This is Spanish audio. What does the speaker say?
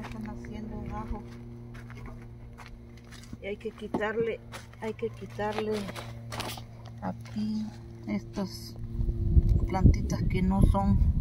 están haciendo un ajo. Y hay que quitarle, hay que quitarle aquí estas plantitas que no son